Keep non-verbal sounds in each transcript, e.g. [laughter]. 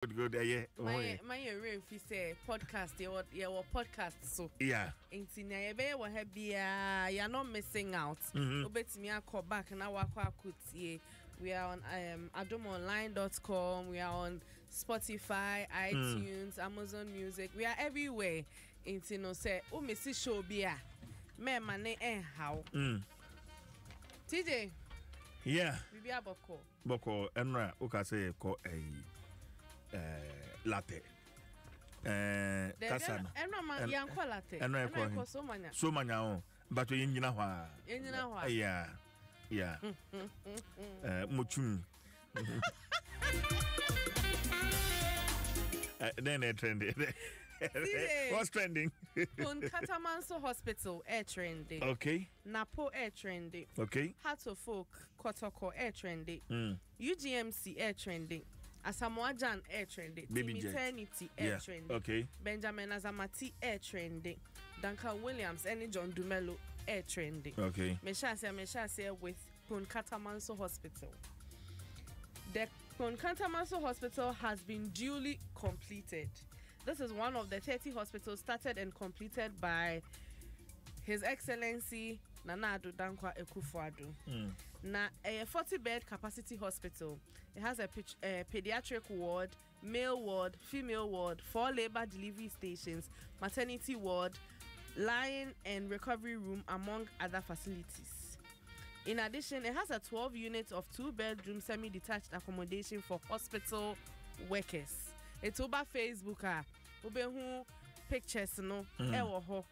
good good ɛyɛ mayɛ werɛ mfi sɛ podcast yɛwɔ podcast so. Yeah. Nti nea yɛbɛyɛ wɔ ha you're not missing out. Mm-hmm. Wobɛtumi akɔ back na wakɔ akɔtie we are on um, adomonline.com we are on spotify itunes mm. amazon music. We are everywhere. Nti no sɛ womesi oh, show bi a mɛma ne ɛnhaw eh, mm. tj yeah. Biribi abɔkɔ bɔkɔ ɛnora woka sɛ yɛkɔ eh. ɛyi latɛ ɛɛ kasa no ɛnoma ɛn- yɛnkɔ latɛ ɛno ɛkɔ so manya. Ho oh. batɔ yɛnyina hɔ a yɛnyina hɔ a uh, yeah. Yeah. [laughs] Eh, ɛɛ motum [laughs] eh, then na trending. [laughs] What's trending? Katamanso Hospital air trendy. okay. Napo air trendy. okay. Hearts of Oak Kotoko air trendy. mm. UGMC air trendy. Asamoah air trendy. Baby. Eternity air yeah trendy. okay Benjamin Azamati air trendy. Duncan Williams and John Dumelo air trendy. okay Meshase Meshase with Konkatamanso Hospital. The Konkatamanso Hospital has been duly completed. This is one of the 30 hospitals started and completed by His Excellency Nana Addo Dankwa Akufo-Addo. mm. Na a 40 bed capacity hospital. It has a, ped- a pediatric ward, male ward, female ward, four labor delivery stations, maternity ward, lying and recovery room, among other facilities. In addition, it has a 12 unit of two bedroom semi detached accommodation for hospital workers. It's over Facebook. Ah, pictures no hɔ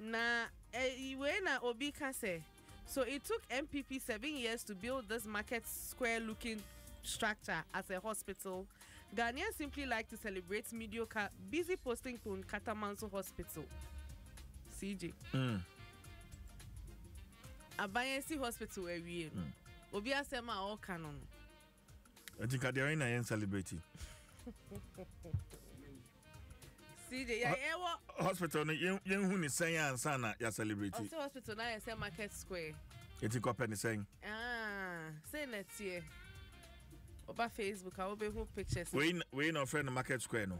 na eh, wei na obi ka sɛ so it took mpp seven years to build this market square looking structure as a hospital. Ghanaians simply like to celebrate mediocre busy posting to katamanso hospital. Cj Mm. abayesi hospital awie no. Obi asɛm a ɔka no no. Nti kadeɛ na yɛn celebrate [laughs] cj yɛ ɛwɔ hospital no yɛn yɛnhu ne sɛn ansa na yɛ celebrate ɔsɛ hospital na yɛ sɛ market square. Eti kɔpɛ ne sɛn? Ah sei na teɛ ɔba facebook a wobɛhu pictures. Wei na- ɔfrɛ no market square no.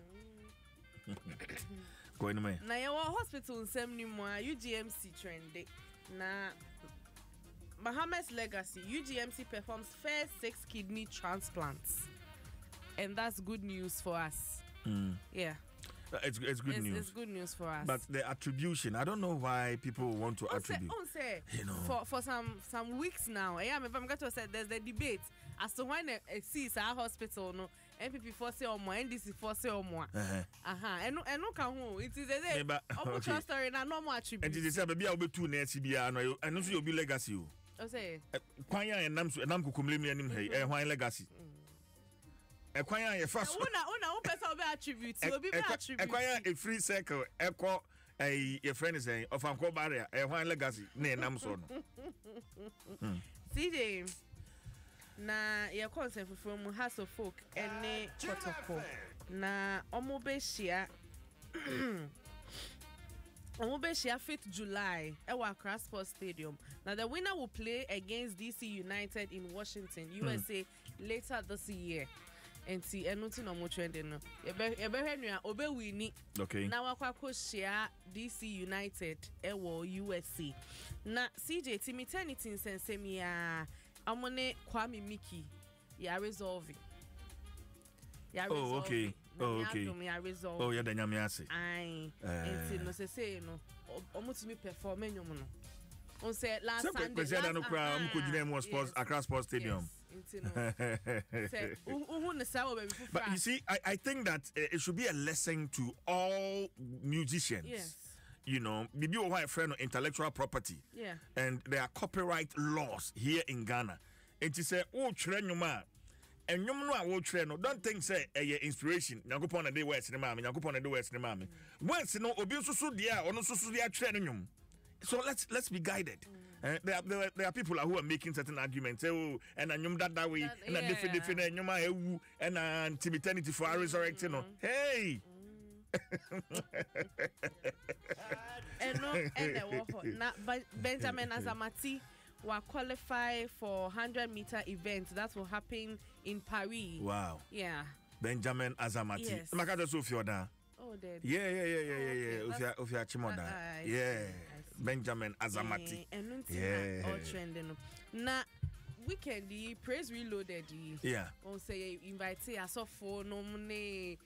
Kɔ anim ɛ na yɛwɔ hospital nsɛm no mu a ugmc trende na Mahama's legacy ugmc performs first six kidney transplants. And that's good news for us. Mm. yeah it's, it's good it's, news. it's good news for us. But the attribution i don't know why people want to on attribute on say You know. for for some some weeks now yeah me I'm going to say there's the debate as to when it sees our hospital no npp for say omo ndc for say omo Uh-huh. aha ɛno ɛno ka ho it is a day [laughs] okay. story na normal attribute nti te sɛ baabi a wobɛtu na asi biara no ɛyɛ- ɛno nso yɛ obi legacy oh. o o say. Eh, Ɛ, kwan a ɛnam eh, so ɛnam eh, kokomire mu anim ha yi ɛyɛ legacy ɛkwan a yɛfa so. una una wo pɛ sɛ ɔbɛ attribute obi bɛ attribute. Ɛkwan a ɛfiri circle ɛkɔ ɛyi yɛfrɛ no sɛn ɔfankɔ barrier ɛyɛ hwan legacy na ɛnam so no? Hmm. Cj na yɛkɔ nsɛm foforɔ mu hearts of oak ɛne kɔtɔkɔ na ɔmo bɛhyia [clears throat] ɔmo bɛhyia 5th july ɛwɔ accra sports stadium. Na the winner will play against dc united in washington hmm. usa later this year nti ɛno ti na ɔmo trending no yɛbɛ- yɛbɛhwɛ nua ɔbɛwini okay na wakɔ akɔhyia dc united ɛwɔ usa na cj ti maternity nsɛnsɛm yi a ɔmo ne kwame miki yɛ resolve. Yɛ Oh, okay. Oh, okay. yɛ resolve. Oh yɛda nyame ase Eh. nti no sesei no ɔmo tumi perform enyom no n sɛ last sɛ sunday kwasi ada no koraa ɔmo kɔgyina mu wɔ sports accra sports stadium. Yes. Nti no sɛ wohu ne saa wɔ baabi But you see, I, I think that uh, it should be a lesson to all musicians. Yes. You know, maybe why a friend of intellectual property. Yeah. And there are copyright laws here in Ghana. And to say, oh, nyuma. And you know, oh, I try no. Don't think say eh, a inspiration. Nyankopon na de west ni mama. Nyankopon na de west ni mama. Once no obi susu dia, ono susu dia try no nyum. So let's let's be guided. Uh, there, are, there, are, there are people who are making certain arguments. Oh, and a nyum that that way, and a different different nyum a ewu, and a timidity for a resurrecting. no. Hey, ɛno ɛna ɛwɔ hɔ na benjamin azamati will qualify for 100 meter event that will happen in paris wow. yeah benjamin azamati Yes. maka kyerɛ sɛ Oh, there. yeah yeah yeah yeah yeah Okay, yeah that's- ofi ofi akyem ɔdaa Ah, I yeah I. benjamin azamati. Eh, ɛno nti Yeah. na ɔtrend no na weekend yi praise reloaded yi. Yeah. Ɔn sɛ yɛ invite asɔfoɔ nom ne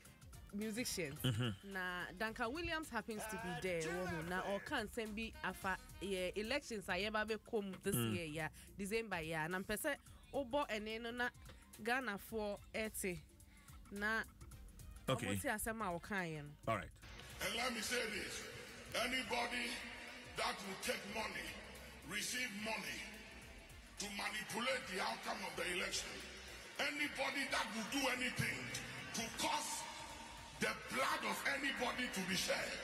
musicians. Mm-hmm. na duncan williams happens to be there wɔ mu na ɔka nsɛm bi afa yɛ elections a yɛba bɛkɔ mu this Mm. year yɛ december yɛ a na mpɛ sɛ wobɔ ɛne no na ghanafoɔ ɛte na okay. ɔmo te asɛm a ɔkaeɛ no all right. And let me say this. Anybody that will take money, receive money to manipulate the outcome of the election, anybody that will do anything to cause the blood of anybody to be shed,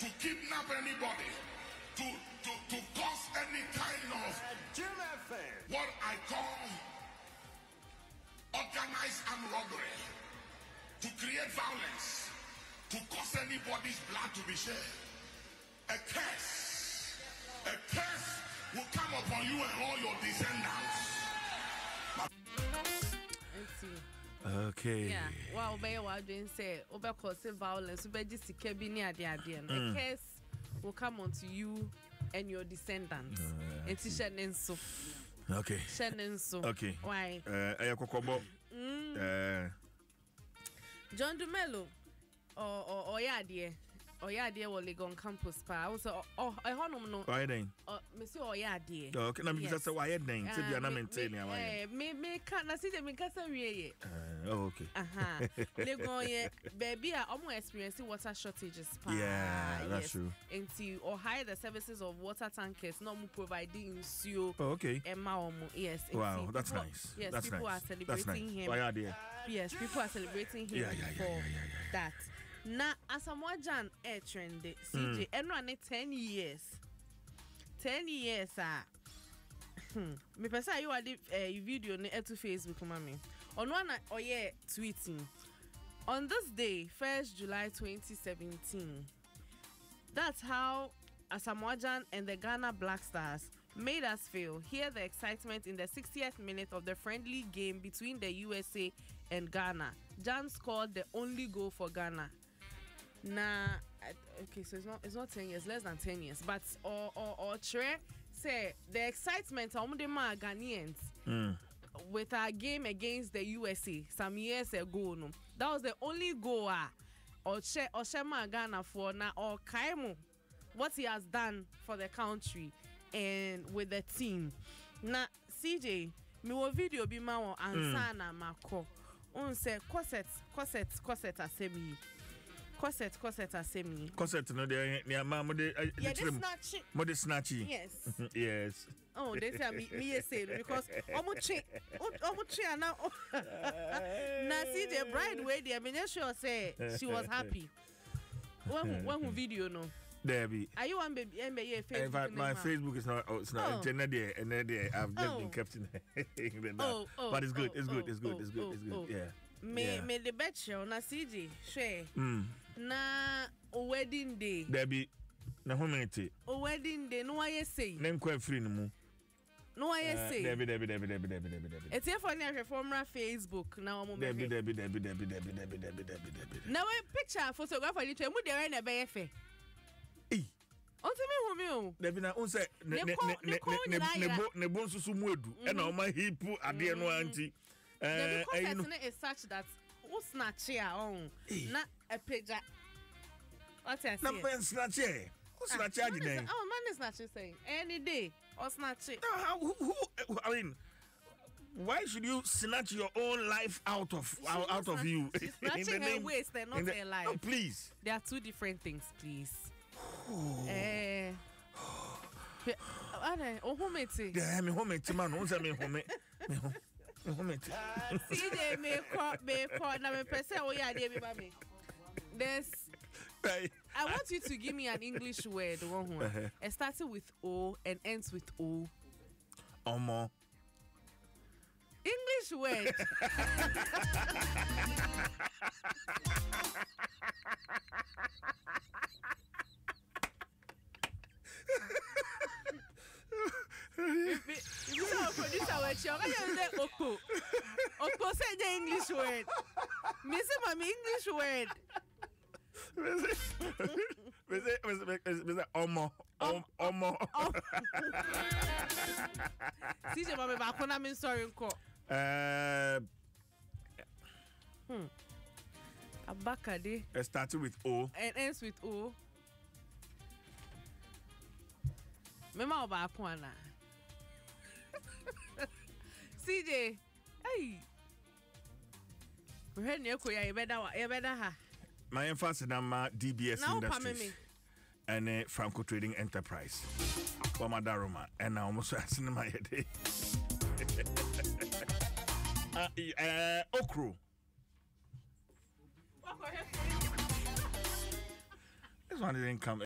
to kidnap anybody, to, to, to cause any kind of what I call organized armed robbery, to create violence, to cause anybody's blood to be shed. A curse, you and all your descendants. nti okay. Yeah, wa wobɛyɛ w'adwene sɛ wobɛkɔse violence wobɛgye sika bi ne adeadeɛ no a curse will come onto you and your descendants. Nti hyɛ ne nso okay. Hyɛ ne nso Okay. why? Eh, ɛyɛ kɔkɔbɔ Mm. Eh, john dumelo ɔ- ɔ- ɔyɛ adeɛ ɔyɛ adeɛ wɔ legon campus paa wo sɛ ɔ- ɔ- ɛhɔnom no wayɛ dɛn ɔ- mesi ɔyɛ adeɛ okay na mebisa sɛ wayɛ dɛn sɛ bia na me- mente nea me- wayɛ me meka na sɛ gye menkasa Eh, oh okay. Aha legon yɛ baabi a ɔmo experience water shortages paa Yeah, that's yes. true. nti ɔhire the services of water tankers na ɔmo providing nsuo oh okay. ɛma ɔmo yes. Nti wow that's people- nice. yes that's people nice. Are celebrating that's nice. him. Yes people are celebrating him Yeah, yeah, yeah, for yeah, yeah, yeah. that na asamoah gyan air trend cj ɛno a ne ten years. Ten years a hmm, mepɛ sɛ ayi wade eh, video no ɛto facebook ma me ɔno ana ɔyɛ tweeting. On this day 1st july 2017 that's how asamoah gyan and the ghana black stars made us feel hear the excitement in the 60th minute of the friendly game between the usa and ghana. Gyan scored the only goal for ghana na uh, okay so it's not it's not 10 years less than 10 years but or or or tre say the excitement um the ghanaians. Mm. with our game against the usa some years ago no. That was the only goal ah. Ɔhyɛ ɔhyɛ ma ghanafoɔ na ɔkae mu what he has done for the country and with the team. Na cj mewɔ video bi ma wɔn ansa na makɔ n sɛ corset corset corset asɛm yi corset corset asɛm yi concert no deɛ nneɛma mode eh, kyerɛ mu mode snatchy yes [laughs] yes oh they say me me say no because ɔmo twe ɔmo twe ana na cj bride wey deɛ menyɛ sure say she was happy wahu wahu video no Debbie. are you one baby ɛn bɛ In facebook fact, my? Facebook is not. Oh, it's not. Oh. There. And there, I've just Oh. been kept in, in the [laughs] dark. Oh, oh, but it's good. oh, it's good. oh, It's good. oh, It's good. oh, It's good. oh. Yeah. me Yeah. me de bɛ kyerɛw na cj hwɛ Mm. Na o wedding day Debbie. Na home minute. o wedding day no wayɛ sei Na nkwa free no mu. no wayɛ Uh, sei Debbie, Debbie, Debbie, Debbie, Debbie, Debbie, Debbie. etiefo ne ahwɛfo mmra facebook na wɔn Debbie, bɛhwɛ Debbie, Debbie, Debbie, Debbie, Debbie, Debbie, Debbie, Debbie. na wɛ picture photographer ni twɛ mu deɛ wɛ na ɛbɛyɛ fɛ Ei. ɔntumi hu mi o. Debbie na unse ne Ne ne kɔn- ne ne ne kɔn ne nyinaa ne yera. bo ne bo nsusu mu edu. Ɛna ɔma hipu adeɛ no anti. The Eh, because ɛyi no. no is such that wo snatch a ɔn na ɛpagya ɔte Na aseɛ. mpɛ snatch ɛ. O snatch agye dɛn. Oh, man is snatch saying any day or snatch it. Now, how, who, who, I mean, why should you snatch your own life out of out, out of you? [laughs] Snatching her waist and not the- her life. No, please. there are two different things, please. [sighs] Eh. [sighs] Mi ti. Yeah, me home to man. Won't say me. Me home. Me [laughs] home. CJ me kọ me kọ na me pẹ sẹ o yẹ adeɛ bi ba mi. There's I want you to give me an English word one one. Uh-huh. It starts with O and ends with O. Omo. English word. [laughs] Bisa o producer wẹ̀ kyẹ́ ọ̀ka yẹn sẹ́ okpo. Okpo sẹ́ jẹ́ English word. Me say my English word. Me say, me say, me say, me say, Omo, Om- Omo. CJ mama baako na me nsɔre nkɔ. Uh, Abakade it started with O. and ends with O. Mema wo baako ana. CJ, hey. Hwɛ nea ɛkɔ yi a yɛbɛda wa yɛbɛda ha. My emphasis on my DBS Na Industries and uh, Franco Trading Enterprise. Wama Daruma. And now almost [laughs] asking my head. [laughs] uh, uh, Okro. This one didn't come.